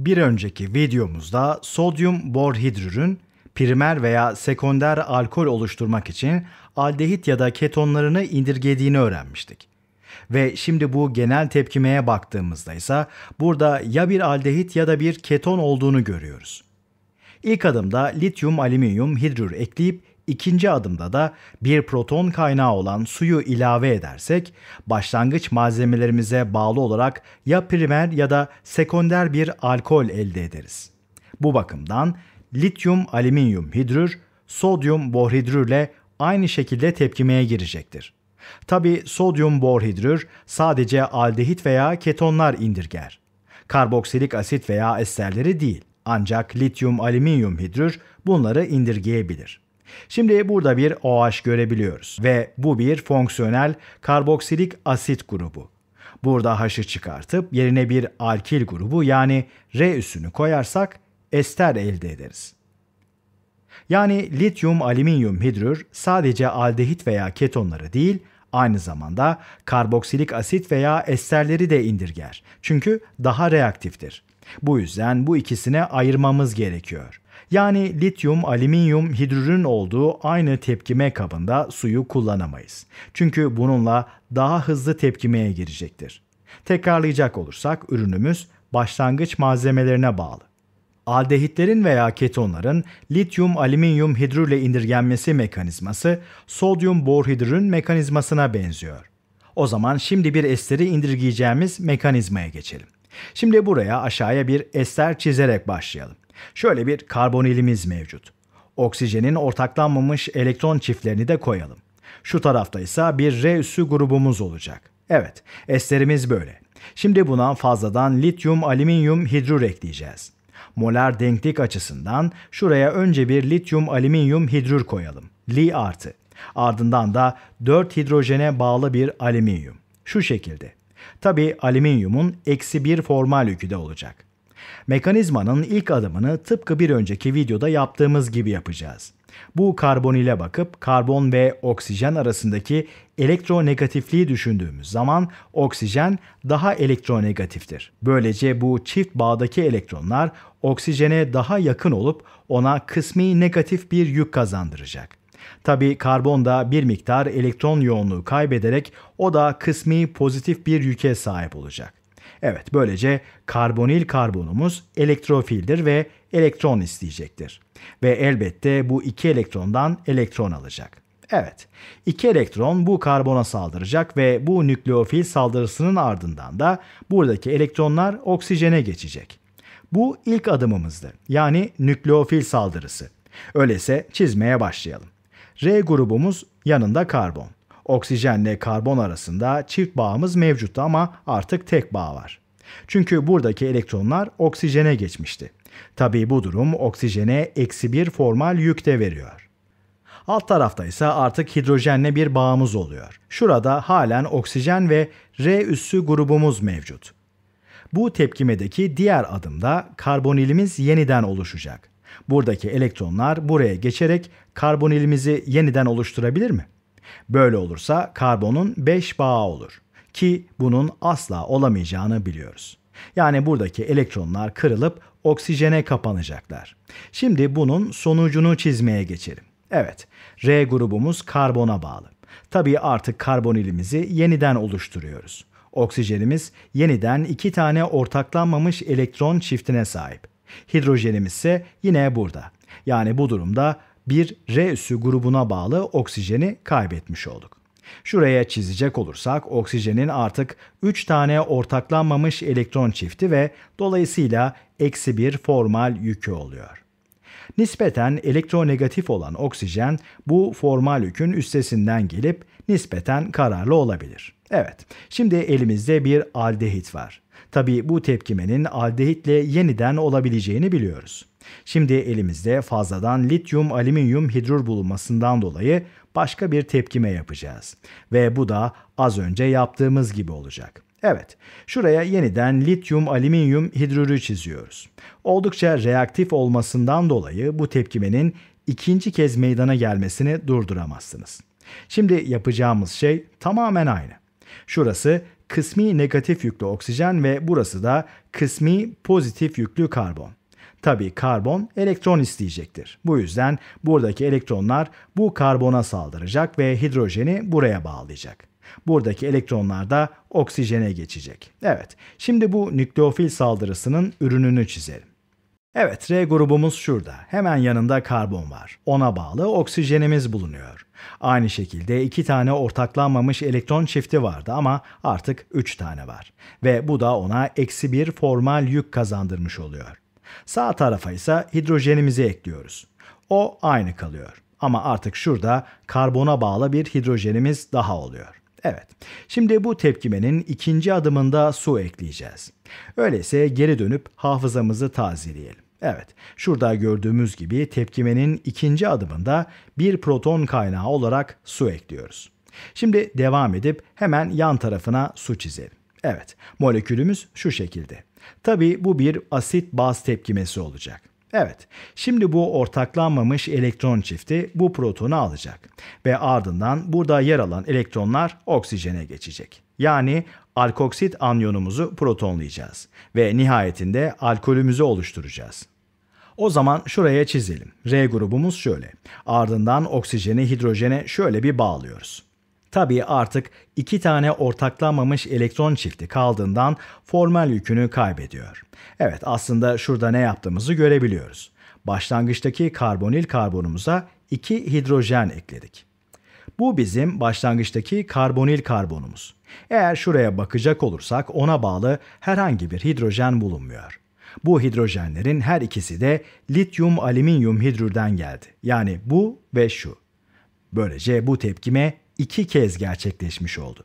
Bir önceki videomuzda sodyum borhidrürün primer veya sekonder alkol oluşturmak için aldehit ya da ketonlarını indirgediğini öğrenmiştik. Ve şimdi bu genel tepkimeye baktığımızda ise burada ya bir aldehit ya da bir keton olduğunu görüyoruz. İlk adımda lityum alüminyum hidrür ekleyip ikinci adımda da bir proton kaynağı olan suyu ilave edersek başlangıç malzemelerimize bağlı olarak ya primer ya da sekonder bir alkol elde ederiz. Bu bakımdan lityum alüminyum hidrür sodyum borhidrürle aynı şekilde tepkimeye girecektir. Tabi sodyum borhidrür sadece aldehit veya ketonlar indirger. Karboksilik asit veya esterleri değil. Ancak lityum alüminyum hidrür bunları indirgeyebilir. Şimdi burada bir OH görebiliyoruz ve bu bir fonksiyonel karboksilik asit grubu. Burada H'ı çıkartıp yerine bir alkil grubu yani R üssünü koyarsak ester elde ederiz. Yani lityum alüminyum hidrür sadece aldehit veya ketonları değil, aynı zamanda karboksilik asit veya esterleri de indirger. Çünkü daha reaktiftir. Bu yüzden bu ikisine ayırmamız gerekiyor. Yani lityum alüminyum hidrürün olduğu aynı tepkime kabında suyu kullanamayız. Çünkü bununla daha hızlı tepkimeye girecektir. Tekrarlayacak olursak ürünümüz başlangıç malzemelerine bağlı. Aldehitlerin veya ketonların lityum alüminyum hidrürle indirgenmesi mekanizması sodyum borhidrürün mekanizmasına benziyor. O zaman şimdi bir esteri indirgeyeceğimiz mekanizmaya geçelim. Şimdi buraya aşağıya bir ester çizerek başlayalım. Şöyle bir karbonilimiz mevcut. Oksijenin ortaklanmamış elektron çiftlerini de koyalım. Şu tarafta ise bir R üssü grubumuz olacak. Evet, esterimiz böyle. Şimdi buna fazladan lityum alüminyum hidrür ekleyeceğiz. Molar denklik açısından şuraya önce bir lityum alüminyum hidrür koyalım. Li artı. Ardından da 4 hidrojene bağlı bir alüminyum. Şu şekilde. Tabi alüminyumun eksi bir formal yükü de olacak. Mekanizmanın ilk adımını tıpkı bir önceki videoda yaptığımız gibi yapacağız. Bu karbonile bakıp karbon ve oksijen arasındaki elektronegatifliği düşündüğümüz zaman oksijen daha elektronegatiftir. Böylece bu çift bağdaki elektronlar oksijene daha yakın olup ona kısmi negatif bir yük kazandıracak. Tabi karbon da bir miktar elektron yoğunluğu kaybederek o da kısmi pozitif bir yüke sahip olacak. Evet böylece karbonil karbonumuz elektrofildir ve elektron isteyecektir. Ve elbette bu iki elektrondan elektron alacak. Evet, iki elektron bu karbona saldıracak ve bu nükleofil saldırısının ardından da buradaki elektronlar oksijene geçecek. Bu ilk adımımızdı. Yani nükleofil saldırısı. Öyleyse çizmeye başlayalım. R grubumuz yanında karbon. Oksijenle karbon arasında çift bağımız mevcuttu ama artık tek bağ var. Çünkü buradaki elektronlar oksijene geçmişti. Tabii bu durum oksijene eksi bir formal yük de veriyor. Alt tarafta ise artık hidrojenle bir bağımız oluyor. Şurada halen oksijen ve R üssü grubumuz mevcut. Bu tepkimedeki diğer adımda karbonilimiz yeniden oluşacak. Buradaki elektronlar buraya geçerek karbonilimizi yeniden oluşturabilir mi? Böyle olursa karbonun 5 bağı olur ki bunun asla olamayacağını biliyoruz. Yani buradaki elektronlar kırılıp oksijene kapanacaklar. Şimdi bunun sonucunu çizmeye geçelim. Evet, R grubumuz karbona bağlı. Tabii artık karbonilimizi yeniden oluşturuyoruz. Oksijenimiz yeniden iki tane ortaklanmamış elektron çiftine sahip. Hidrojenimiz ise yine burada. Yani bu durumda bir R üssü grubuna bağlı oksijeni kaybetmiş olduk. Şuraya çizecek olursak oksijenin artık 3 tane ortaklanmamış elektron çifti ve dolayısıyla eksi bir formal yükü oluyor. Nispeten elektronegatif olan oksijen bu formal yükün üstesinden gelip nispeten kararlı olabilir. Evet, şimdi elimizde bir aldehit var. Tabi bu tepkimenin aldehitle yeniden olabileceğini biliyoruz. Şimdi elimizde fazladan lityum alüminyum hidrür bulunmasından dolayı başka bir tepkime yapacağız. Ve bu da az önce yaptığımız gibi olacak. Evet, şuraya yeniden lityum alüminyum hidrürü çiziyoruz. Oldukça reaktif olmasından dolayı bu tepkimenin ikinci kez meydana gelmesini durduramazsınız. Şimdi yapacağımız şey tamamen aynı. Şurası kısmi negatif yüklü oksijen ve burası da kısmi pozitif yüklü karbon. Tabi karbon elektron isteyecektir. Bu yüzden buradaki elektronlar bu karbona saldıracak ve hidrojeni buraya bağlayacak. Buradaki elektronlar da oksijene geçecek. Evet, şimdi bu nükleofil saldırısının ürününü çizelim. Evet, R grubumuz şurada. Hemen yanında karbon var. Ona bağlı oksijenimiz bulunuyor. Aynı şekilde iki tane ortaklanmamış elektron çifti vardı ama artık üç tane var. Ve bu da ona eksi bir formal yük kazandırmış oluyor. Sağ tarafa ise hidrojenimizi ekliyoruz. O aynı kalıyor. Ama artık şurada karbona bağlı bir hidrojenimiz daha oluyor. Evet. Şimdi bu tepkimenin ikinci adımında su ekleyeceğiz. Öyleyse geri dönüp hafızamızı tazeleyelim. Evet, şurada gördüğümüz gibi tepkimenin ikinci adımında bir proton kaynağı olarak su ekliyoruz. Şimdi devam edip hemen yan tarafına su çizelim. Evet, molekülümüz şu şekilde. Tabi bu bir asit baz tepkimesi olacak. Evet, şimdi bu ortaklanmamış elektron çifti bu protonu alacak ve ardından burada yer alan elektronlar oksijene geçecek. Yani alkoksit anyonumuzu protonlayacağız ve nihayetinde alkolümüzü oluşturacağız. O zaman şuraya çizelim. R grubumuz şöyle. Ardından oksijeni hidrojene şöyle bir bağlıyoruz. Tabii artık iki tane ortaklanmamış elektron çifti kaldığından formal yükünü kaybediyor. Evet aslında şurada ne yaptığımızı görebiliyoruz. Başlangıçtaki karbonil karbonumuza iki hidrojen ekledik. Bu bizim başlangıçtaki karbonil karbonumuz. Eğer şuraya bakacak olursak ona bağlı herhangi bir hidrojen bulunmuyor. Bu hidrojenlerin her ikisi de lityum alüminyum hidrürden geldi. Yani bu ve şu. Böylece bu tepkime iki kez gerçekleşmiş oldu.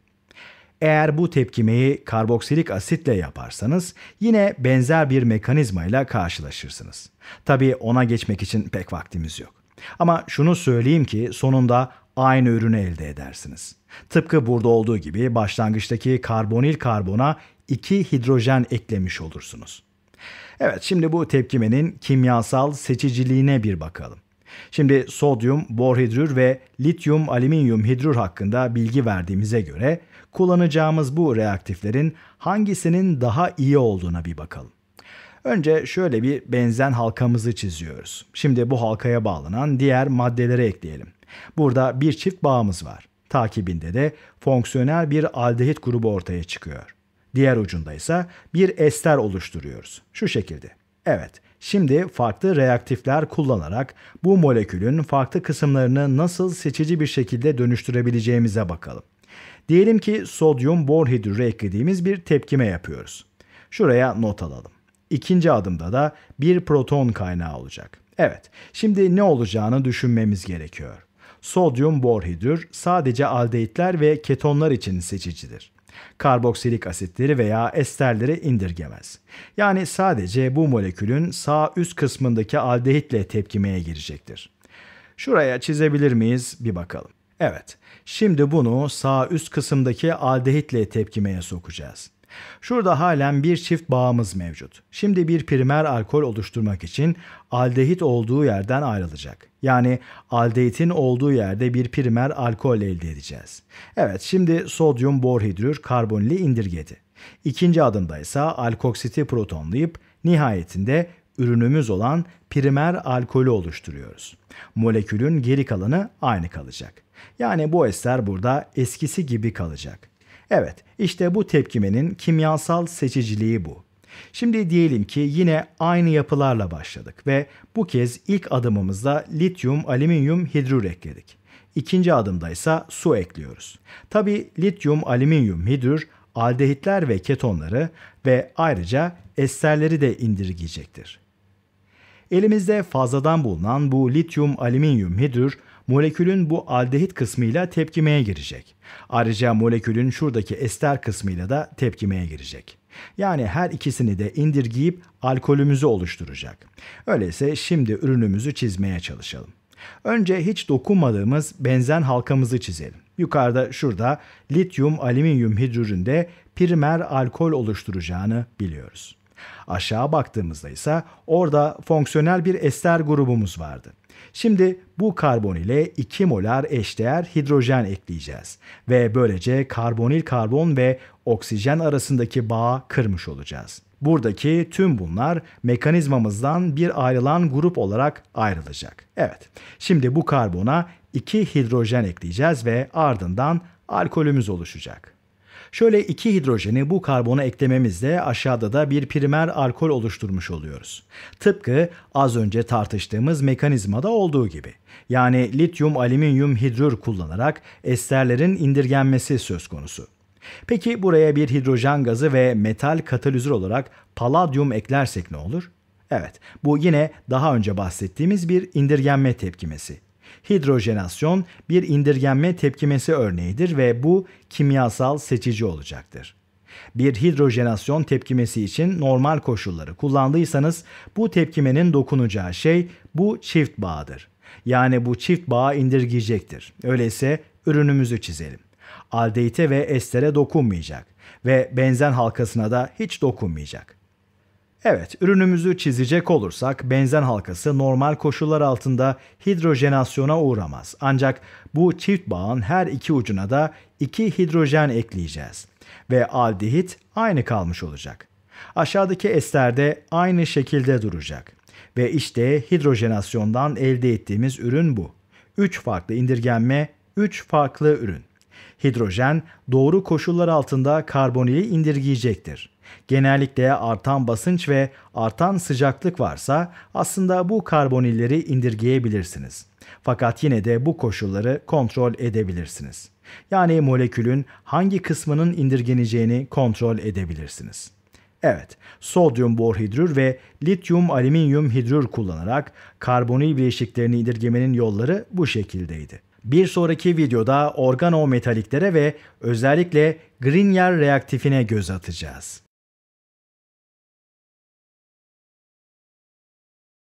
Eğer bu tepkimeyi karboksilik asitle yaparsanız yine benzer bir mekanizmayla karşılaşırsınız. Tabii ona geçmek için pek vaktimiz yok. Ama şunu söyleyeyim ki sonunda aynı ürünü elde edersiniz. Tıpkı burada olduğu gibi başlangıçtaki karbonil karbona iki hidrojen eklemiş olursunuz. Evet şimdi bu tepkimenin kimyasal seçiciliğine bir bakalım. Şimdi sodyum, borhidrür ve lityum alüminyum hidrür hakkında bilgi verdiğimize göre kullanacağımız bu reaktiflerin hangisinin daha iyi olduğuna bir bakalım. Önce şöyle bir benzen halkamızı çiziyoruz. Şimdi bu halkaya bağlanan diğer maddeleri ekleyelim. Burada bir çift bağımız var. Takibinde de fonksiyonel bir aldehit grubu ortaya çıkıyor. Diğer ucunda ise bir ester oluşturuyoruz. Şu şekilde. Evet, şimdi farklı reaktifler kullanarak bu molekülün farklı kısımlarını nasıl seçici bir şekilde dönüştürebileceğimize bakalım. Diyelim ki sodyum borhidrürü eklediğimiz bir tepkime yapıyoruz. Şuraya not alalım. İkinci adımda da bir proton kaynağı olacak. Evet, şimdi ne olacağını düşünmemiz gerekiyor. Sodyum borhidrür sadece aldehitler ve ketonlar için seçicidir karboksilik asitleri veya esterleri indirgemez. Yani sadece bu molekülün sağ üst kısmındaki aldehitle tepkimeye girecektir. Şuraya çizebilir miyiz bir bakalım. Evet, şimdi bunu sağ üst kısımdaki aldehitle tepkimeye sokacağız. Şurada halen bir çift bağımız mevcut. Şimdi bir primer alkol oluşturmak için aldehit olduğu yerden ayrılacak. Yani aldehitin olduğu yerde bir primer alkol elde edeceğiz. Evet şimdi sodyum borhidrür karbonili indirgedi. İkinci adımda ise alkoksiti protonlayıp nihayetinde ürünümüz olan primer alkolü oluşturuyoruz. Molekülün geri kalanı aynı kalacak. Yani bu ester burada eskisi gibi kalacak. Evet, işte bu tepkimenin kimyasal seçiciliği bu. Şimdi diyelim ki yine aynı yapılarla başladık ve bu kez ilk adımımızda lityum alüminyum hidrür ekledik. İkinci adımda ise su ekliyoruz. Tabi lityum alüminyum hidrür aldehitler ve ketonları ve ayrıca esterleri de indirgeyecektir. Elimizde fazladan bulunan bu lityum alüminyum hidrür molekülün bu aldehit kısmıyla tepkimeye girecek. Ayrıca molekülün şuradaki ester kısmıyla da tepkimeye girecek. Yani her ikisini de indirgeyip alkolümüzü oluşturacak. Öyleyse şimdi ürünümüzü çizmeye çalışalım. Önce hiç dokunmadığımız benzen halkamızı çizelim. Yukarıda şurada lityum alüminyum hidrüründe primer alkol oluşturacağını biliyoruz. Aşağı baktığımızda ise orada fonksiyonel bir ester grubumuz vardı. Şimdi bu karbon ile 2 molar eşdeğer hidrojen ekleyeceğiz ve böylece karbonil karbon ve oksijen arasındaki bağı kırmış olacağız. Buradaki tüm bunlar mekanizmamızdan bir ayrılan grup olarak ayrılacak. Evet, şimdi bu karbona 2 hidrojen ekleyeceğiz ve ardından alkolümüz oluşacak. Şöyle iki hidrojeni bu karbona eklememizle aşağıda da bir primer alkol oluşturmuş oluyoruz. Tıpkı az önce tartıştığımız mekanizmada olduğu gibi. Yani lityum alüminyum hidrür kullanarak esterlerin indirgenmesi söz konusu. Peki buraya bir hidrojen gazı ve metal katalizör olarak paladyum eklersek ne olur? Evet, bu yine daha önce bahsettiğimiz bir indirgenme tepkimesi. Hidrojenasyon bir indirgenme tepkimesi örneğidir ve bu kimyasal seçici olacaktır. Bir hidrojenasyon tepkimesi için normal koşulları kullandıysanız bu tepkimenin dokunacağı şey bu çift bağdır. Yani bu çift bağı indirgeyecektir. Öyleyse ürünümüzü çizelim. Aldehite ve estere dokunmayacak ve benzen halkasına da hiç dokunmayacak. Evet, ürünümüzü çizecek olursak benzen halkası normal koşullar altında hidrojenasyona uğramaz. Ancak bu çift bağın her iki ucuna da iki hidrojen ekleyeceğiz ve aldehit aynı kalmış olacak. Aşağıdaki ester de aynı şekilde duracak. Ve işte hidrojenasyondan elde ettiğimiz ürün bu. 3 farklı indirgenme, 3 farklı ürün. Hidrojen doğru koşullar altında karbonili indirgeyecektir. Genellikle artan basınç ve artan sıcaklık varsa aslında bu karbonilleri indirgeyebilirsiniz. Fakat yine de bu koşulları kontrol edebilirsiniz. Yani molekülün hangi kısmının indirgeneceğini kontrol edebilirsiniz. Evet, sodyum borhidrür ve lityum alüminyum hidrür kullanarak karbonil bileşiklerini indirgemenin yolları bu şekildeydi. Bir sonraki videoda organometaliklere ve özellikle Grignard reaktifine göz atacağız.